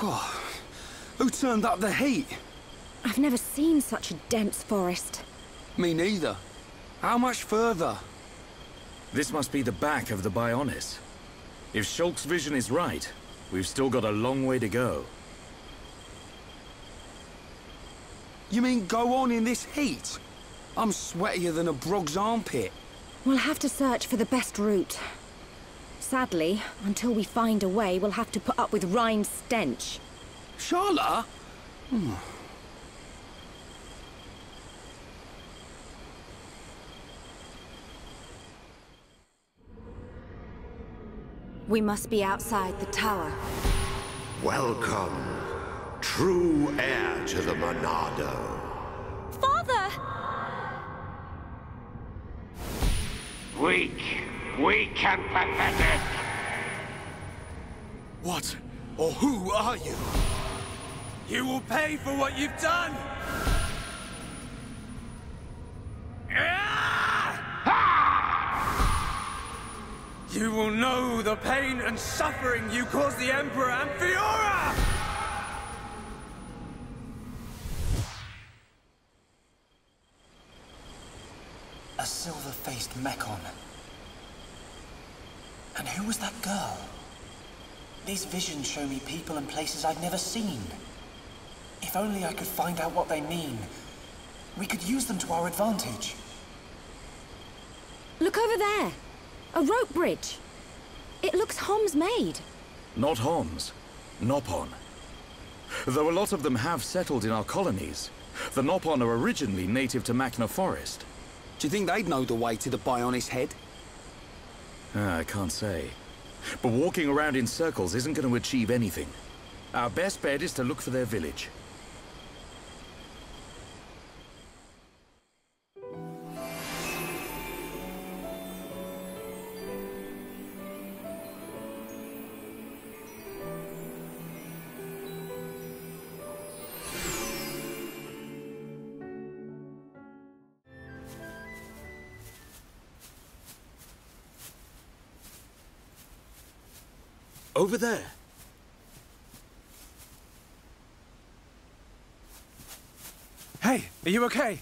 Who turned up the heat? I've never seen such a dense forest. Me neither. How much further? This must be the back of the Bionis. If Shulk's vision is right, we've still got a long way to go. You mean go on in this heat? I'm sweatier than a brog's armpit. We'll have to search for the best route. Sadly, until we find a way, we'll have to put up with Reyn's stench. Sharla? Hmm. We must be outside the tower. Welcome, true heir to the Monado. Father! Weak, weak and pathetic. What or who are you? You will pay for what you've done! Ah! You will know the pain and suffering you caused the Emperor and Fiora! A silver-faced Mechon. And who was that girl? These visions show me people and places I've never seen. If only I could find out what they mean. We could use them to our advantage. Look over there! A rope bridge. It looks Homs made. Not Homs. Nopon. Though a lot of them have settled in our colonies, the Nopon are originally native to Makna Forest. Do you think they'd know the way to the Bionis head? Ah, I can't say. But walking around in circles isn't going to achieve anything. Our best bet is to look for their village. Over there. Hey, are you okay?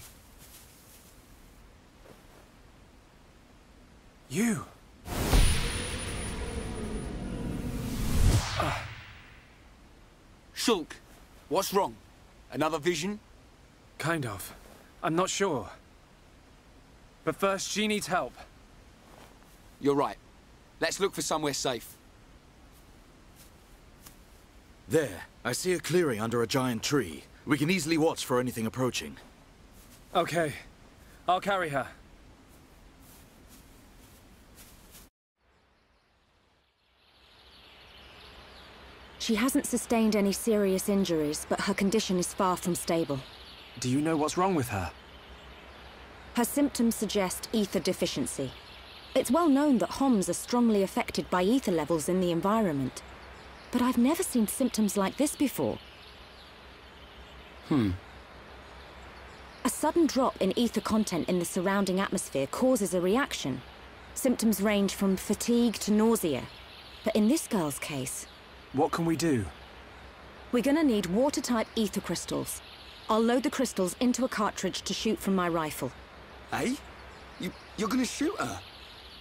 You. Ah. Shulk, what's wrong? Another vision? Kind of. I'm not sure. But first, she needs help. You're right. Let's look for somewhere safe. There, I see a clearing under a giant tree. We can easily watch for anything approaching. Okay. I'll carry her. She hasn't sustained any serious injuries, but her condition is far from stable. Do you know what's wrong with her? Her symptoms suggest ether deficiency. It's well known that Homs are strongly affected by ether levels in the environment. But I've never seen symptoms like this before. Hmm. A sudden drop in ether content in the surrounding atmosphere causes a reaction. Symptoms range from fatigue to nausea. But in this girl's case... What can we do? We're gonna need water-type ether crystals. I'll load the crystals into a cartridge to shoot from my rifle. Hey? You, you're gonna shoot her?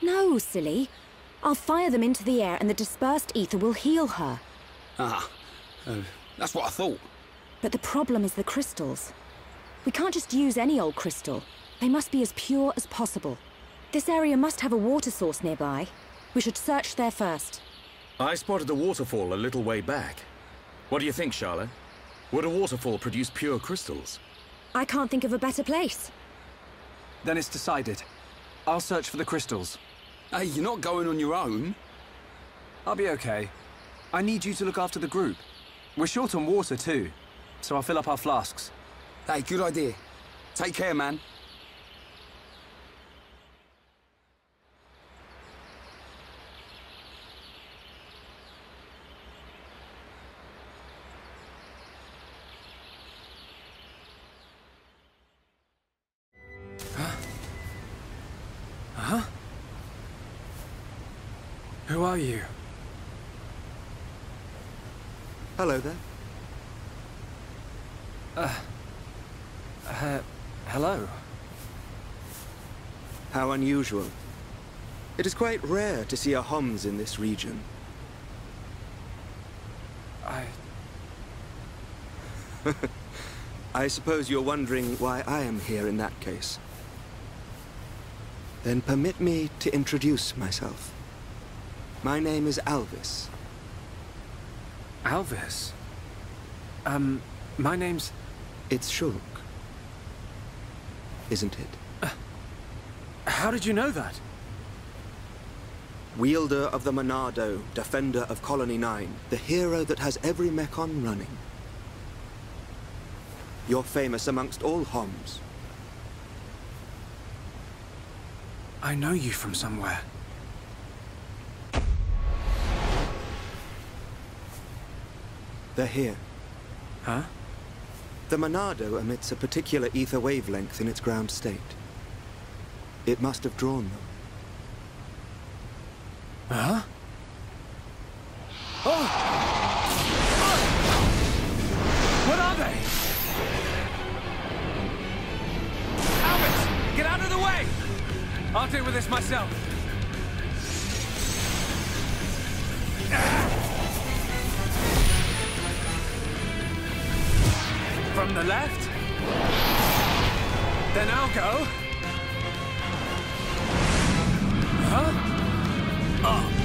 No, silly. I'll fire them into the air and the dispersed ether will heal her. Ah, uh, that's what I thought. But the problem is the crystals. We can't just use any old crystal. They must be as pure as possible. This area must have a water source nearby. We should search there first. I spotted a waterfall a little way back. What do you think, Sharla? Would a waterfall produce pure crystals? I can't think of a better place. Then it's decided. I'll search for the crystals. Hey, you're not going on your own. I'll be okay. I need you to look after the group. We're short on water too, so I'll fill up our flasks. Hey, good idea. Take care, man. Huh? Who are you? Hello there. Uh, hello. How unusual. It is quite rare to see a Homs in this region. I... I suppose you're wondering why I am here in that case. Then permit me to introduce myself. My name is Alvis. Alvis? Um, my name's... It's Shulk. Isn't it? Uh, how did you know that? Wielder of the Monado, defender of Colony 9, the hero that has every Mechon running. You're famous amongst all Homs. I know you from somewhere. They're here. Huh? The Monado emits a particular ether wavelength in its ground state. It must have drawn them. Huh? Oh! What are they? Alvis! Get out of the way! I'll deal with this myself. From the left? Then I'll go. Huh? How?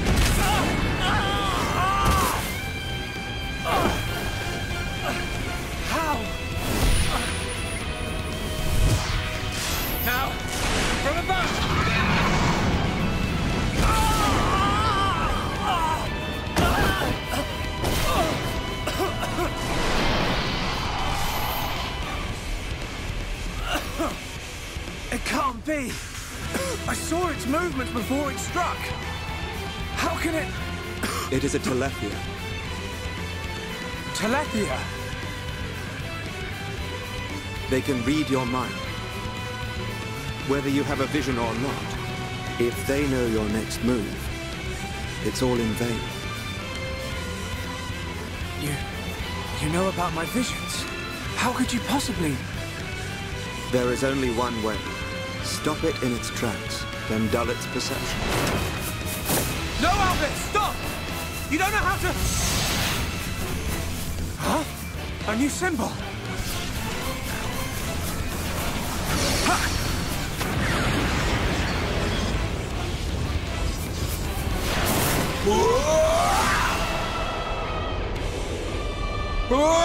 Struck! How can it... It is a Telethia. Telethia? They can read your mind. Whether you have a vision or not, if they know your next move, it's all in vain. You... you know about my visions? How could you possibly... There is only one way. Stop it in its tracks, then dull its perception. No, Alvis! Stop! You don't know how to... Huh? A new symbol? That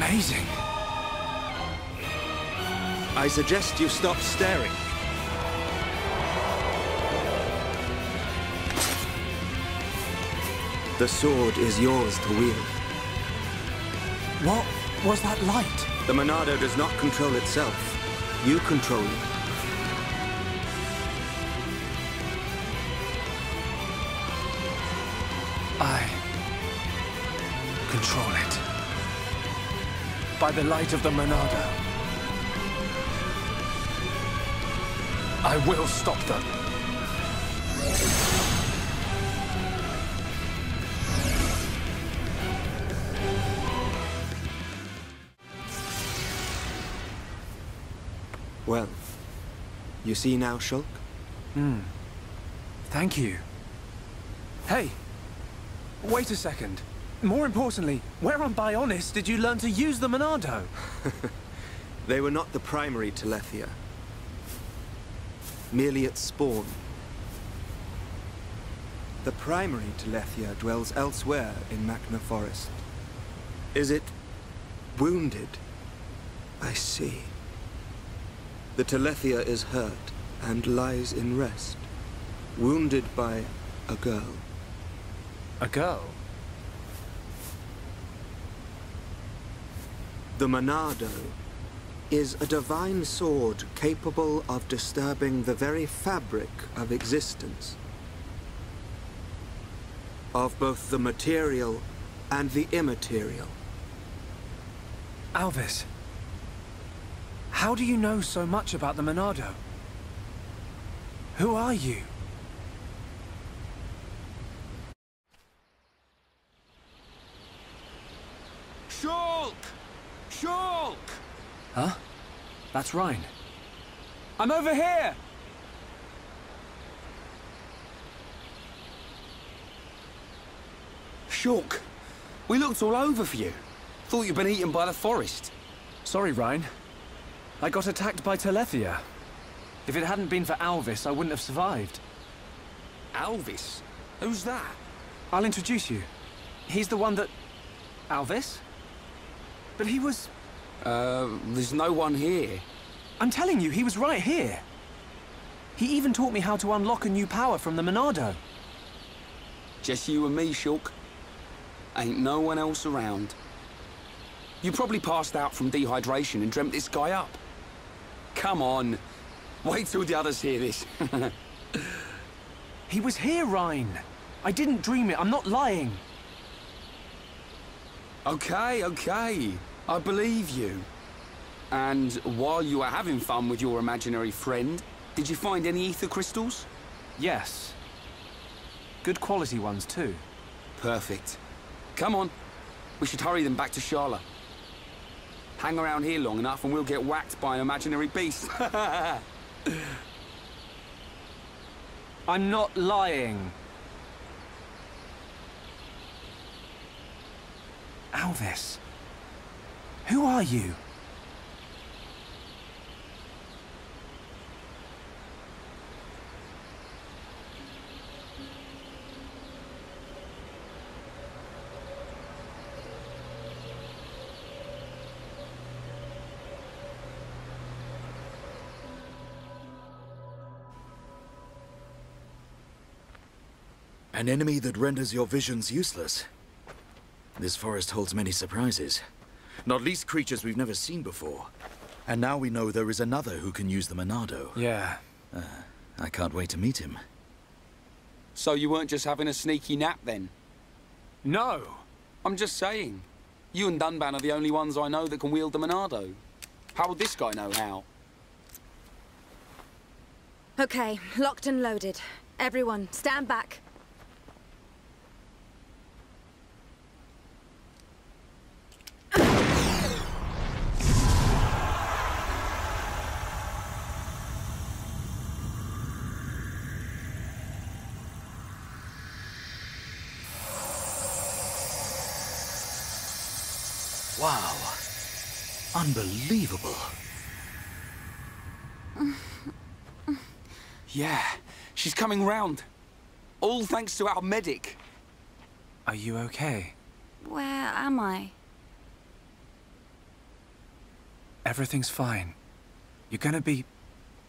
amazing. I suggest you stop staring. The sword is yours to wield. What was that light? The Monado does not control itself. You control it. The light of the Monado. I will stop them. Well, you see now, Shulk? Hmm. Thank you. Hey, wait a second. More importantly, where on Bionis did you learn to use the Monado? they were not the primary Telethia. Merely its spawn. The primary Telethia dwells elsewhere in Makna Forest. Is it... wounded? I see. The Telethia is hurt and lies in rest, wounded by a girl. A girl? The Monado is a divine sword capable of disturbing the very fabric of existence. Of both the material and the immaterial. Alvis, how do you know so much about the Monado? Who are you? Shulk! Huh? That's Reyn. I'm over here! Shulk, we looked all over for you. Thought you'd been eaten by the forest. Sorry, Reyn. I got attacked by Telethia. If it hadn't been for Alvis, I wouldn't have survived. Alvis? Who's that? I'll introduce you. He's the one that... Alvis? But he was... Uh, there's no one here. I'm telling you, he was right here. He even taught me how to unlock a new power from the Monado. Just you and me, Shulk. Ain't no one else around. You probably passed out from dehydration and dreamt this guy up. Come on. Wait till the others hear this. he was here, Reyn. I didn't dream it. I'm not lying. Okay, okay. I believe you. And while you were having fun with your imaginary friend, did you find any ether crystals? Yes. Good quality ones, too. Perfect. Come on. We should hurry them back to Sharla. Hang around here long enough and we'll get whacked by an imaginary beast. I'm not lying. Alvis. Who are you? An enemy that renders your visions useless. This forest holds many surprises. Not least creatures we've never seen before. And now we know there is another who can use the Monado. Yeah. Uh, I can't wait to meet him. So you weren't just having a sneaky nap then? No! I'm just saying. You and Dunban are the only ones I know that can wield the Monado. How would this guy know how? Okay, locked and loaded. Everyone, stand back. Unbelievable. yeah, she's coming round. All thanks to our medic. Are you okay? Where am I? Everything's fine. You're gonna be...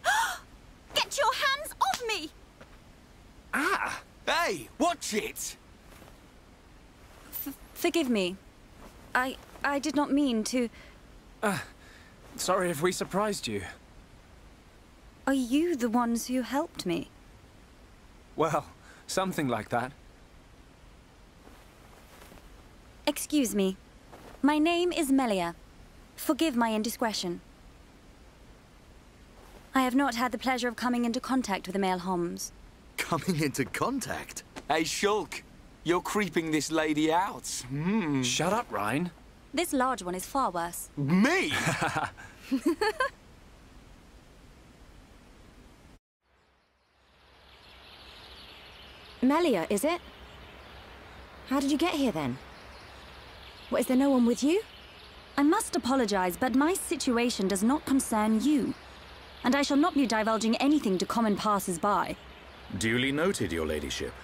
Get your hands off me! Ah! Hey, watch it! F forgive me. I... I did not mean to... Uh, sorry if we surprised you. Are you the ones who helped me? Well, something like that. Excuse me. My name is Melia. Forgive my indiscretion. I have not had the pleasure of coming into contact with the male Homs. Coming into contact? Hey, Shulk. You're creeping this lady out. Mm. Shut up, Reyn. This large one is far worse. Me? Melia, is it? How did you get here then? What, is there no one with you? I must apologize, but my situation does not concern you. And I shall not be divulging anything to common passers-by. Duly noted, your ladyship.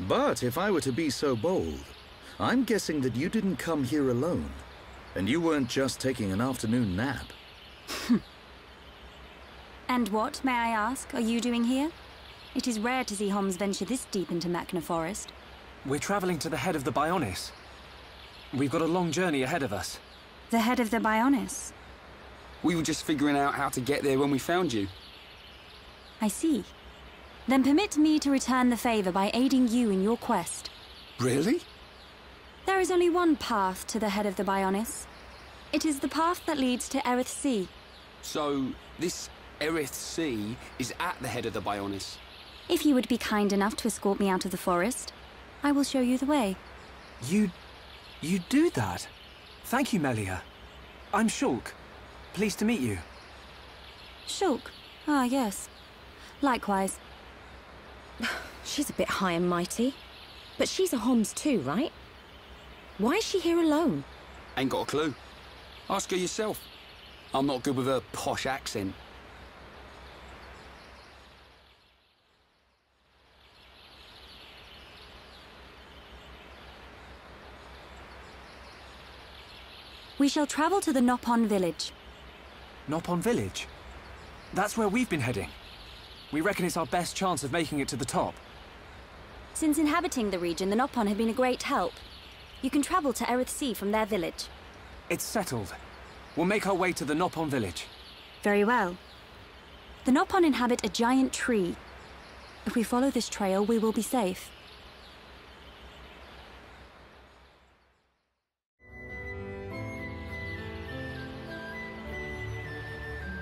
But if I were to be so bold, I'm guessing that you didn't come here alone. And you weren't just taking an afternoon nap. and what, may I ask, are you doing here? It is rare to see Homs venture this deep into Makna Forest. We're traveling to the head of the Bionis. We've got a long journey ahead of us. The head of the Bionis? We were just figuring out how to get there when we found you. I see. Then permit me to return the favor by aiding you in your quest. Really? There is only one path to the head of the Bionis. It is the path that leads to Eryth Sea. So, this Eryth Sea is at the head of the Bionis? If you would be kind enough to escort me out of the forest, I will show you the way. You... you do that? Thank you, Melia. I'm Shulk. Pleased to meet you. Shulk. Ah, yes. Likewise. She's a bit high and mighty. But she's a Homs too, right? Why is she here alone? Ain't got a clue. Ask her yourself. I'm not good with her posh accent. We shall travel to the Nopon village. Nopon village? That's where we've been heading. We reckon it's our best chance of making it to the top. Since inhabiting the region, the Nopon have been a great help. You can travel to Eryth Sea from their village. It's settled. We'll make our way to the Nopon village. Very well. The Nopon inhabit a giant tree. If we follow this trail, we will be safe.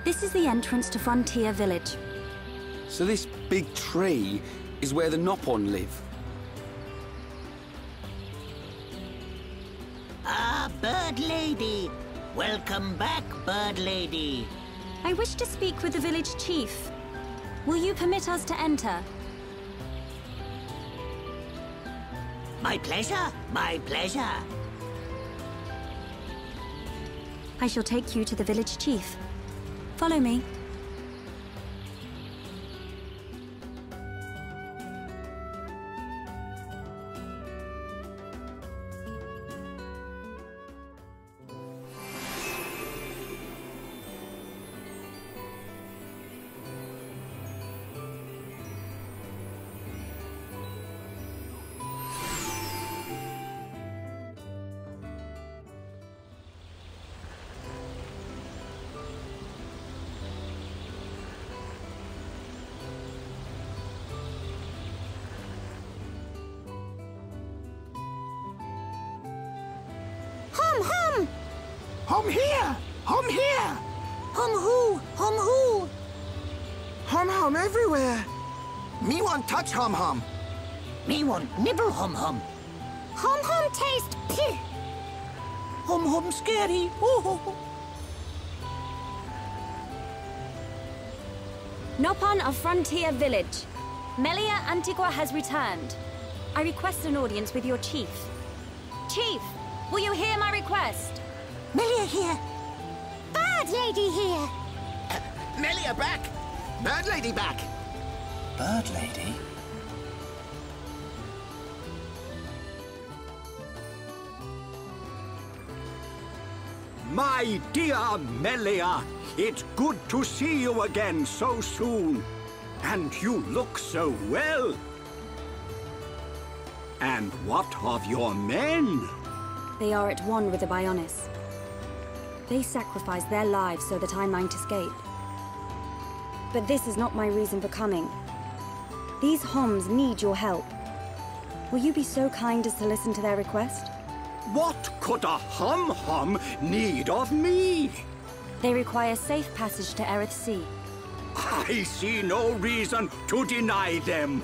This is the entrance to Frontier Village. So this big tree is where the Nopon live. Bird Lady! Welcome back, Bird Lady. I wish to speak with the village chief. Will you permit us to enter? My pleasure, my pleasure. I shall take you to the village chief. Follow me. Hum hum everywhere. Me want touch hum hum. Me want nibble hum hum. Hum hum taste pih. Hum hum scary. Oh. Nopon of Frontier Village. Melia Antigua has returned. I request an audience with your chief. Chief, will you hear my request? Melia here. Bad Lady here. Uh, Melia back. Bird lady back. Bird Lady? My dear Melia, it's good to see you again so soon. And you look so well. And what of your men? They are at one with the Bionis. They sacrificed their lives so that I might escape. But this is not my reason for coming. These Homs need your help. Will you be so kind as to listen to their request? What could a hum-hum need of me? They require safe passage to Eryth Sea. I see no reason to deny them.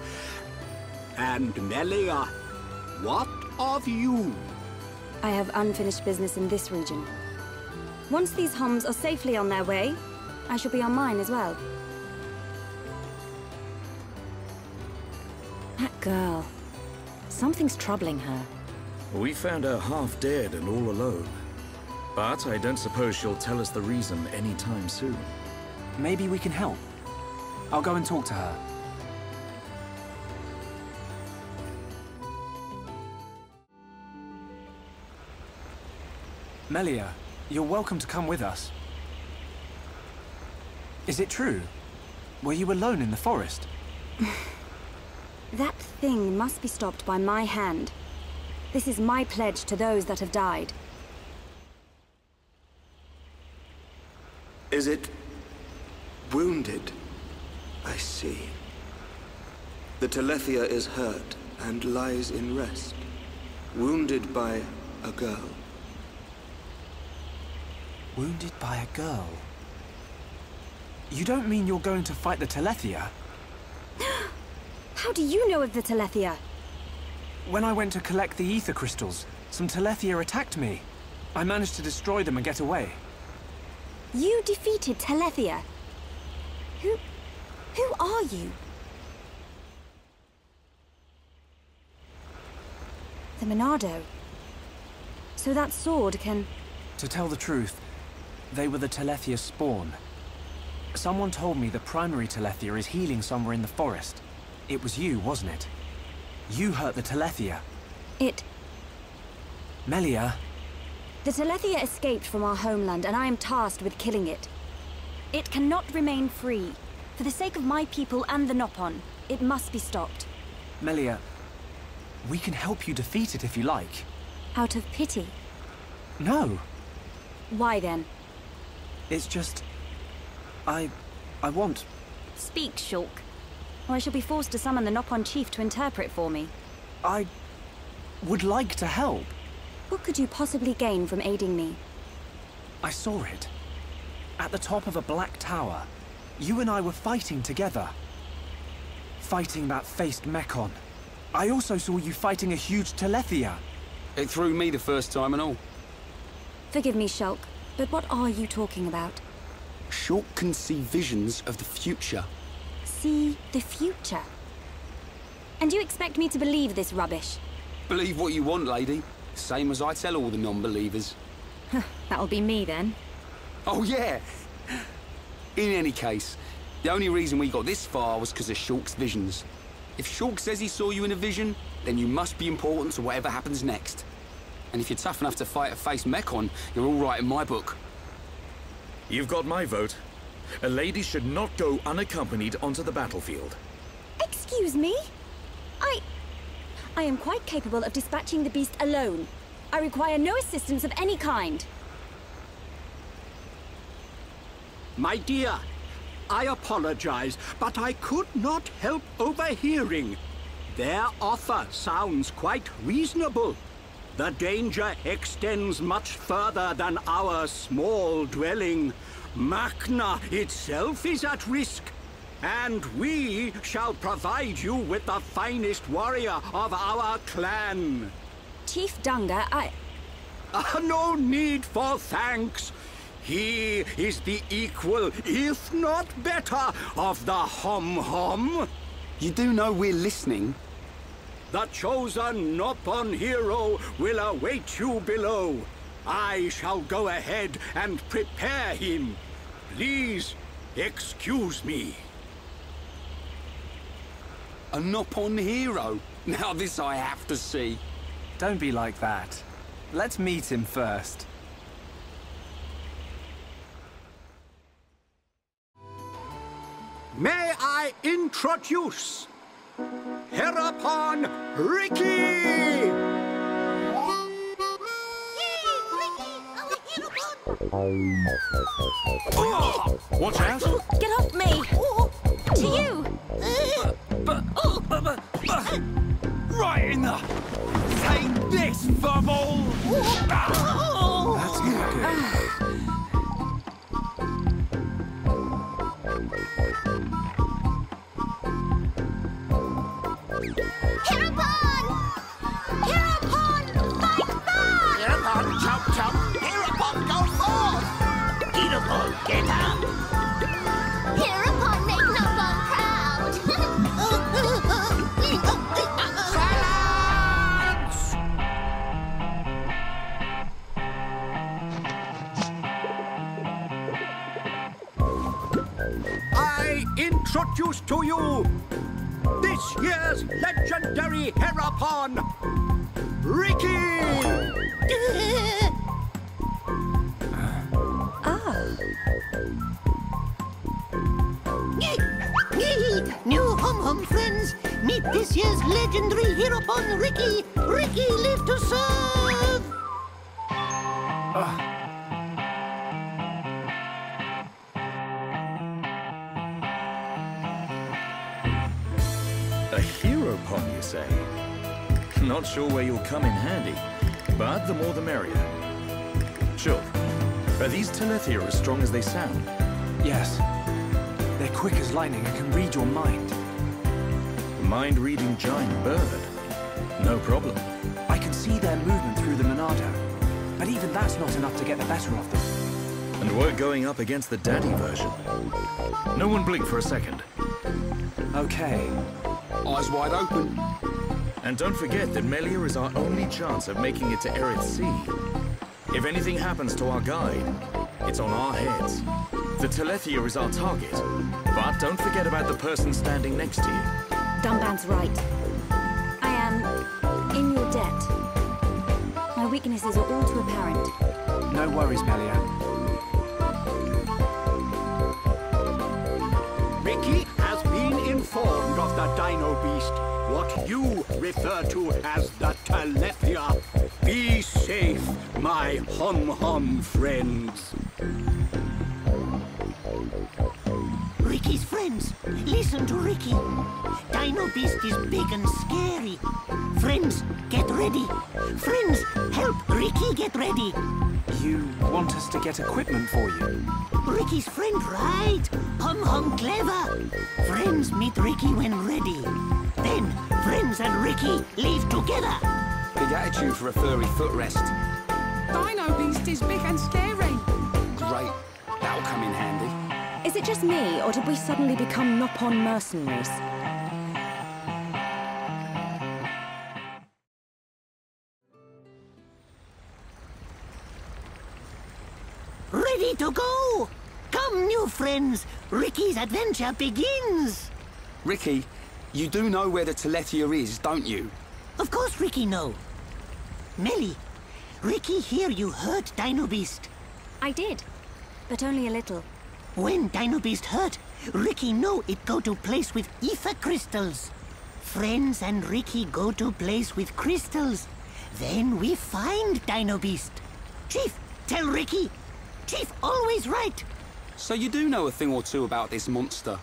And Melia, what of you? I have unfinished business in this region. Once these Homs are safely on their way, I shall be on mine as well. That girl. Something's troubling her. We found her half dead and all alone. But I don't suppose she'll tell us the reason anytime soon. Maybe we can help. I'll go and talk to her. Melia, you're welcome to come with us. Is it true? Were you alone in the forest? That thing must be stopped by my hand. This is my pledge to those that have died. Is it wounded? I see. The Telethia is hurt and lies in rest, wounded by a girl. Wounded by a girl? You don't mean you're going to fight the Telethia? How do you know of the Telethia? When I went to collect the ether crystals, some Telethia attacked me. I managed to destroy them and get away. You defeated Telethia. Who... who are you? The Monado. So that sword can... To tell the truth, they were the Telethia spawn. Someone told me the primary Telethia is healing somewhere in the forest. It was you, wasn't it? You hurt the Telethia. It... Melia, The Telethia escaped from our homeland, and I am tasked with killing it. It cannot remain free. For the sake of my people and the Nopon, it must be stopped. Melia, we can help you defeat it if you like. Out of pity. No, Why then? it's just... I... I want... Speak, Shulk. Or I shall be forced to summon the Nopon chief to interpret for me. I... would like to help. What could you possibly gain from aiding me? I saw it. At the top of a black tower. You and I were fighting together. Fighting that faced Mechon. I also saw you fighting a huge Telethia. It threw me the first time and all. Forgive me, Shulk, but what are you talking about? Shulk can see visions of the future. See the future. And you expect me to believe this rubbish? Believe what you want, lady. Same as I tell all the non-believers. That'll be me then. Oh, yeah. In any case, the only reason we got this far was because of Shulk's visions. If Shulk says he saw you in a vision, then you must be important to whatever happens next. And if you're tough enough to fight a face Mechon, you're all right in my book. You've got my vote. A lady should not go unaccompanied onto the battlefield. Excuse me? I... I am quite capable of dispatching the beast alone. I require no assistance of any kind. My dear, I apologize, but I could not help overhearing. Their offer sounds quite reasonable. The danger extends much further than our small dwelling. Makna itself is at risk. And we shall provide you with the finest warrior of our clan. Chief Dunga, I... Uh, no need for thanks. He is the equal, if not better, of the Hom Hom. You do know we're listening. The chosen Nopon hero will await you below. I shall go ahead and prepare him. Please, excuse me. A Nopon hero? Now this I have to see. Don't be like that. Let's meet him first. May I introduce Heropon Riki! Watch out! Get off me! To you! Right in the... Take this, Bubble! That's not good. I introduce to you this year's legendary Heropon, Riki! Ah. New Hum Hum friends, meet this year's legendary Heropon Riki! Riki live to serve! A say? Not sure where you'll come in handy, but the more the merrier. Sure. Are these Telethia as strong as they sound? Yes. They're quick as lightning and can read your mind. Mind-reading giant bird? No problem. I can see their movement through the Monado. But even that's not enough to get the better of them. And we're going up against the daddy version. No one blink for a second. Okay. Eyes wide open. And don't forget that Melia is our only chance of making it to Eryth Sea. If anything happens to our guide, it's on our heads. The Telethia is our target. But don't forget about the person standing next to you. Dunban's right. I am in your debt. My weaknesses are all too apparent. No worries, Melia. The Dino Beast, what you refer to as the Telethia. Be safe, my hum-hum friends. Riki's friends, listen to Riki. Dino Beast is big and scary. Friends, get ready. Friends, help Riki get ready. You want us to get equipment for you? Riki's friend, right? Hum Hum Clever. Friends meet Riki when ready. Then, friends and Riki leave together. Big attitude for a furry footrest. Dino Beast is big and scary. Great. That'll come in handy. Is it just me, or did we suddenly become Nopon mercenaries? Come, friends. Riki's adventure begins. Riki, you do know where the Telethia is, don't you? Of course Riki know. Melly, Riki hear you hurt Dino Beast. I did, but only a little. When Dino Beast hurt, Riki know it go to place with ether crystals. Friends and Riki go to place with crystals. Then we find Dino Beast. Chief, tell Riki. Chief always right. So you do know a thing or two about this monster.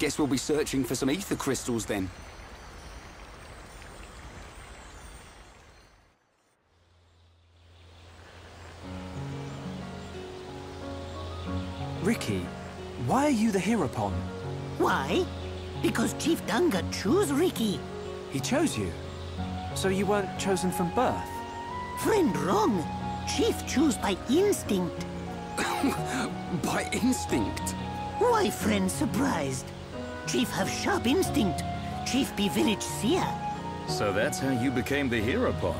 Guess we'll be searching for some ether crystals then. Riki, why are you the Heropon? Why? Because Chief Dunga chose Riki. He chose you. So you weren't chosen from birth? Friend wrong. Chief chose by instinct. by instinct? Why friend surprised? Chief have sharp instinct. Chief be village seer. So that's how you became the Heropon.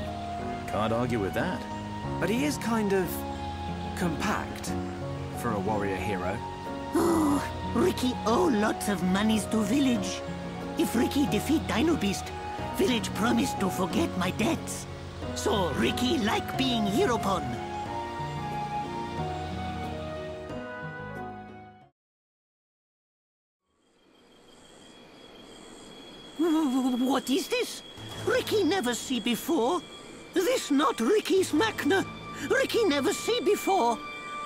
Can't argue with that. But he is kind of... compact for a warrior hero. Oh, Riki owe lots of monies to village. If Riki defeat Dino Beast, village promise to forget my debts. So Riki like being Heropon. What is this? Riki never see before. This not Riki's Makna. Riki never see before.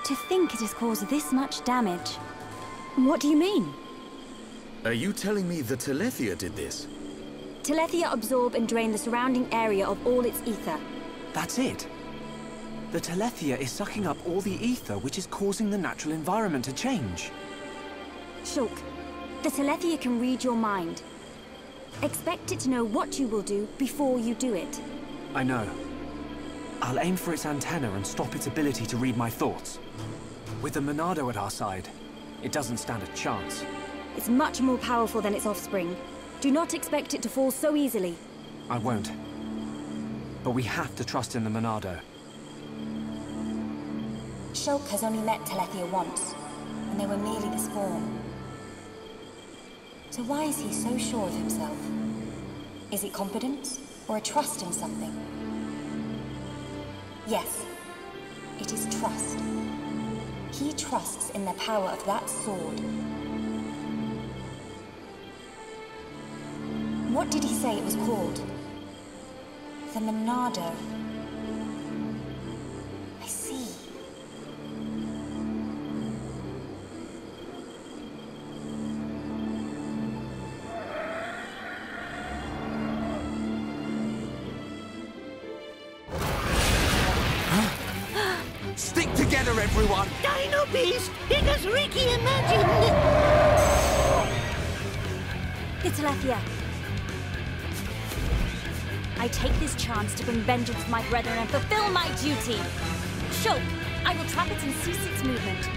To think it has caused this much damage. What do you mean? Are you telling me the Telethia did this? Telethia absorb and drain the surrounding area of all its ether. That's it. The Telethia is sucking up all the ether, which is causing the natural environment to change. Shulk, the Telethia can read your mind. Expect it to know what you will do before you do it. I know. I'll aim for its antenna and stop its ability to read my thoughts. With the Monado at our side, it doesn't stand a chance. It's much more powerful than its offspring. Do not expect it to fall so easily. I won't. But we have to trust in the Monado. Shulk has only met Telethia once, and they were merely the spawn. So why is he so sure of himself? Is it confidence, or a trust in something? Yes, it is trust. He trusts in the power of that sword. What did he say it was called? The Monado. Everyone! Dino Beast, big as Riki imagined! The Telethia. I take this chance to bring vengeance to my brethren and fulfill my duty. Shulk, I will trap it and cease its movement.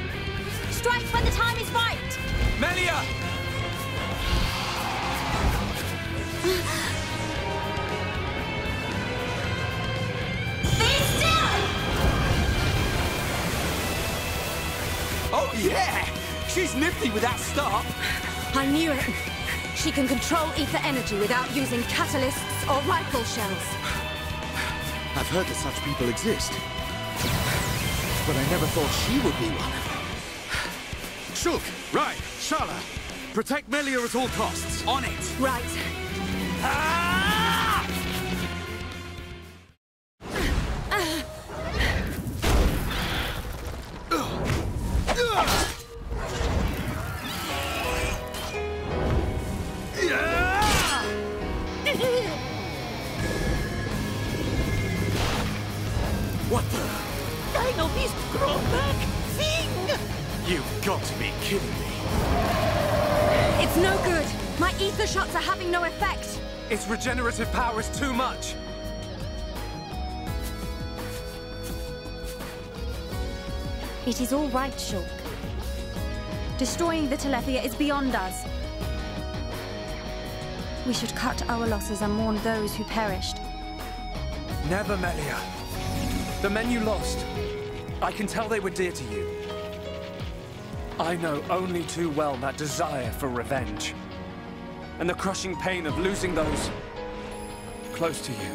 Strike when the time is right! Melia! yeah! She's nifty with that start. I knew it. She can control ether energy without using catalysts or rifle shells. I've heard that such people exist. But I never thought she would be one. Shulk, Reyn, Sharla, protect Melia at all costs. On it! Right. What Shots are having no effect. Its regenerative power is too much. It is all right, Shulk. Destroying the Telethia is beyond us. We should cut our losses and mourn those who perished. Never, Melia. The men you lost, I can tell they were dear to you. I know only too well that desire for revenge. And the crushing pain of losing those close to you.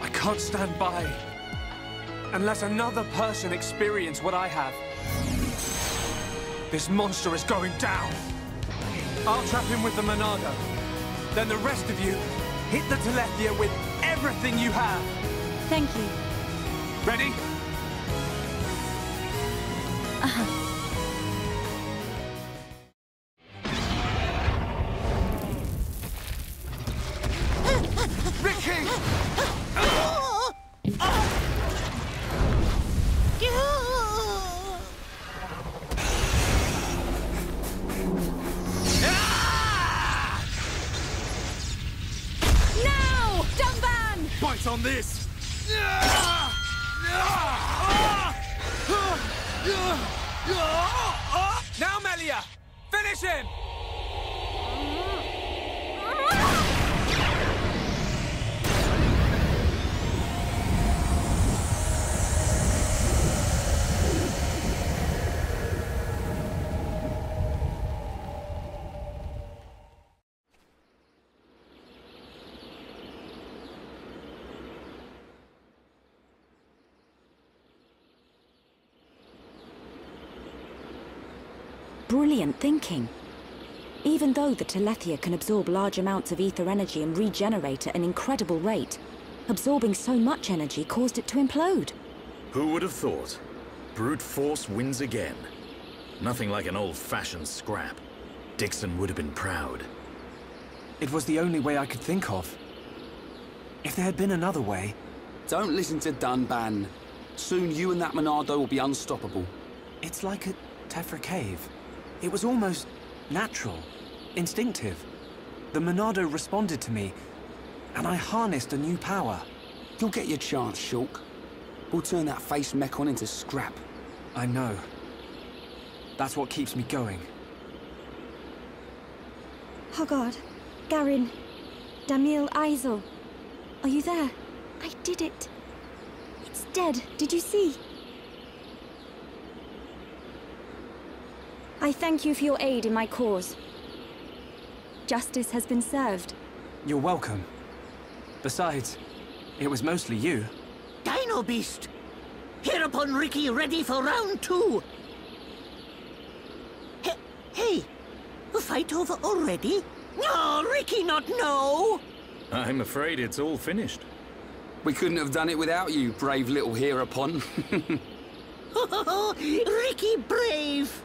I can't stand by and let another person experience what I have. This monster is going down. I'll trap him with the Monado. Then the rest of you, hit the Telethia with everything you have. Thank you. Ready? Riki! On this! Now, Melia! Finish him! Brilliant thinking. Even though the Telethia can absorb large amounts of ether energy and regenerate at an incredible rate, absorbing so much energy caused it to implode. Who would have thought? Brute force wins again. Nothing like an old-fashioned scrap. Dixon would have been proud. It was the only way I could think of. If there had been another way... Don't listen to Dunban. Soon you and that Monado will be unstoppable. It's like a Tephra cave. It was almost natural, instinctive. The Monado responded to me, and I harnessed a new power. You'll get your chance, Shulk. We'll turn that Face Mechon into scrap. I know. That's what keeps me going. Hogard, Garin, Damil Aizel. Are you there? I did it. It's dead. Did you see? I thank you for your aid in my cause. Justice has been served. You're welcome. Besides, it was mostly you. Dino Beast! Heropon Riki ready for round two! Hey, hey! Fight over already? No, Riki not know! I'm afraid it's all finished. We couldn't have done it without you, brave little Heropon. Riki brave!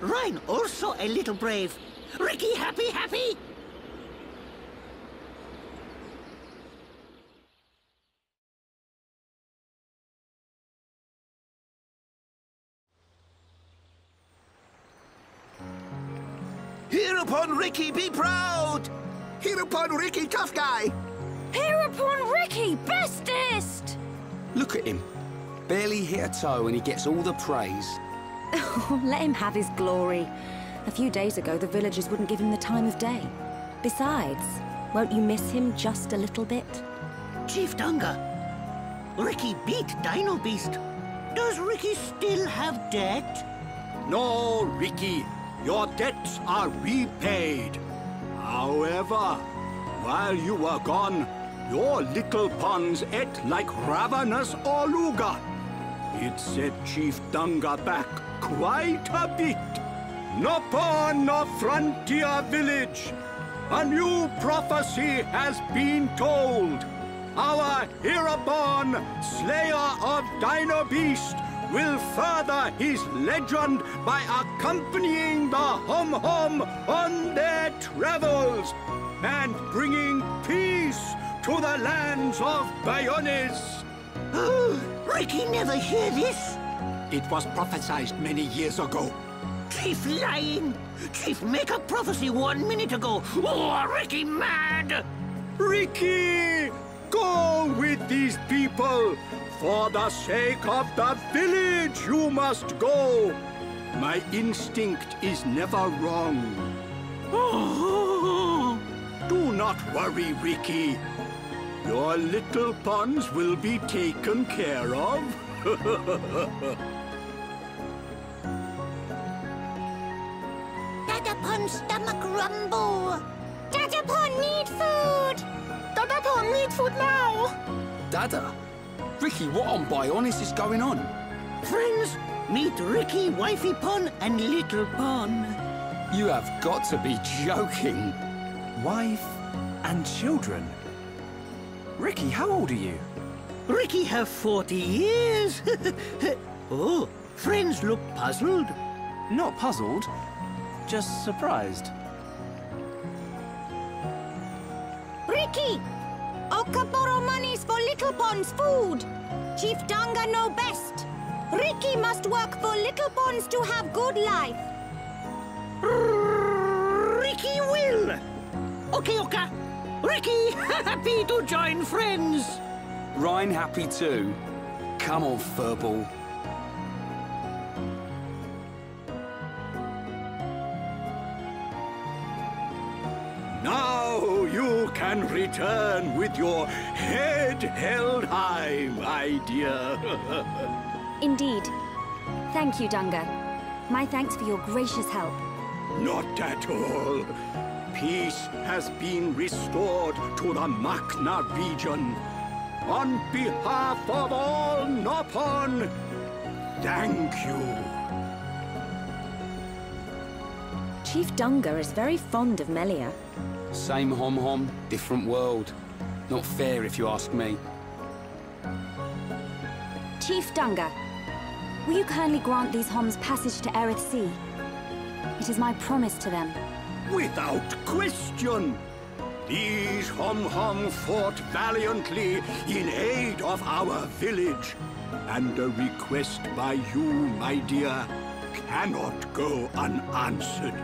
Reyn also a little brave. Riki happy happy? Heropon Riki be proud! Heropon Riki tough guy! Heropon Riki, bestest! Look at him. Barely hit a toe and he gets all the praise. Let him have his glory. A few days ago, the villagers wouldn't give him the time of day. Besides, won't you miss him just a little bit? Chief Dunga, Riki beat Dino Beast. Does Riki still have debt? No, Riki. Your debts are repaid. However, while you were gone, your little Pons ate like ravenous Oluga. It set Chief Dunga back quite a bit. No pawn, no frontier village. A new prophecy has been told. Our Heropon slayer of Dino Beast will further his legend by accompanying the Hom Hom on their travels and bringing peace to the lands of Bionis. Riki never hear this. It was prophesied many years ago. Chief lying. Chief make a prophecy one minute ago. Oh, Riki mad. Riki, go with these people. For the sake of the village, you must go. My instinct is never wrong. Oh. Do not worry, Riki. Your little Pons will be taken care of. Dadapon need food. Dadapon need food now. Dada? Riki, what on Bionis is going on? Friends, meet Riki, Wifey Pon, and Little Pon. You have got to be joking. Wife and children? Riki, how old are you? Riki have 40 years. oh, friends look puzzled. Not puzzled, just surprised. Riki! Okaboro monies for Little Pond's food. Chief Dunga know best. Riki must work for Little Ponds to have good life. Riki will. Okay, Oka. Riki, happy to join friends. Reyn happy too. Come on, Furball. Can return with your head held high, my dear. Indeed. Thank you, Dunga. My thanks for your gracious help. Not at all. Peace has been restored to the Makna region. On behalf of all Nopon, thank you. Chief Dunga is very fond of Melia. Same hom hom, different world. Not fair if you ask me. Chief Dunga, will you kindly grant these Homs passage to Eryth Sea? It is my promise to them. Without question. These Hom Hom fought valiantly in aid of our village. And a request by you, my dear, cannot go unanswered.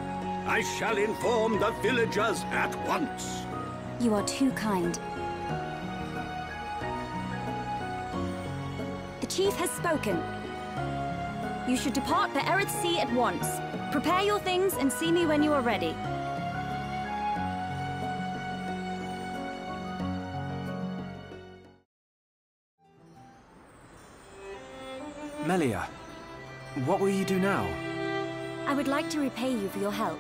I shall inform the villagers at once. You are too kind. The chief has spoken. You should depart for Eryth Sea at once. Prepare your things and see me when you are ready. Melia, what will you do now? I would like to repay you for your help.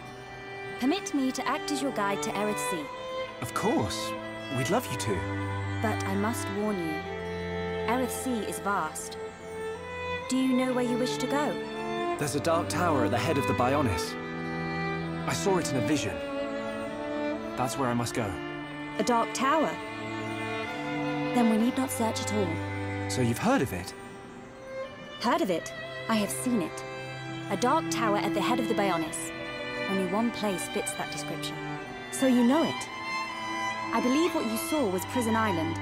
Permit me to act as your guide to Eryth Sea. Of course. We'd love you to. But I must warn you. Eryth Sea is vast. Do you know where you wish to go? There's a dark tower at the head of the Bionis. I saw it in a vision. That's where I must go. A dark tower? Then we need not search at all. So you've heard of it? Heard of it? I have seen it. A dark tower at the head of the Bionis. Only one place fits that description. So you know it? I believe what you saw was Prison Island.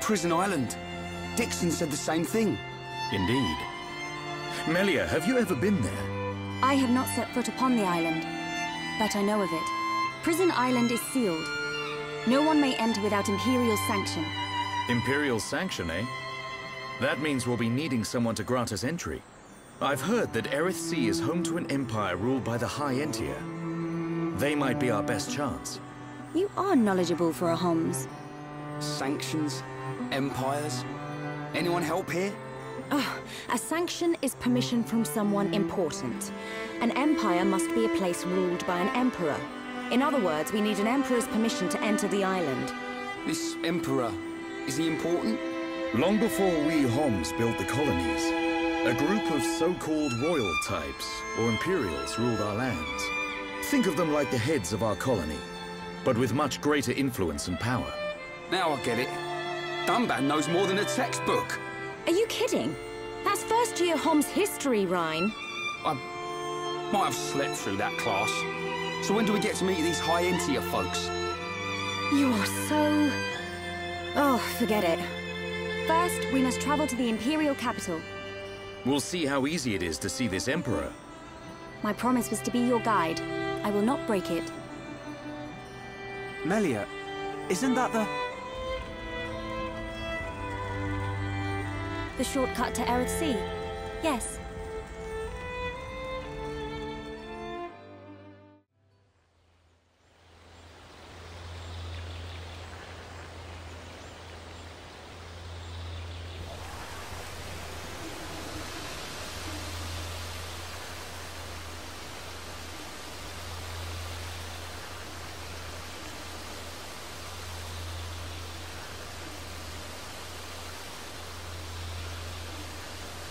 Prison Island. Dixon said the same thing. Indeed. Melia, have you ever been there? I have not set foot upon the island, but I know of it. Prison Island is sealed. No one may enter without Imperial sanction. Imperial sanction, eh? That means we'll be needing someone to grant us entry. I've heard that Eryth Sea is home to an empire ruled by the High Entia. They might be our best chance. You are knowledgeable for a Homs. Sanctions? Empires? Anyone help here? Oh, a sanction is permission from someone important. An empire must be a place ruled by an emperor. In other words, we need an emperor's permission to enter the island. This emperor, is he important? Long before we Homs built the colonies, a group of so-called royal types, or imperials, ruled our lands. Think of them like the heads of our colony, but with much greater influence and power. Now I get it. Dunban knows more than a textbook. Are you kidding? That's first year Homs history, Reyn. I might have slept through that class. So when do we get to meet these high Entia folks? You are so... Oh, forget it. First, we must travel to the Imperial capital. We'll see how easy it is to see this Emperor. My promise was to be your guide. I will not break it. Melia, isn't that the... The shortcut to Eryth Sea? Yes.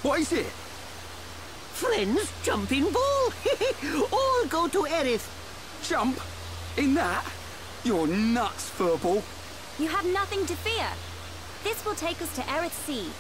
What is it? Friends, jumping ball. All go to Eryth. Jump? In that? You're nuts, Furball. You have nothing to fear. This will take us to Eryth Sea,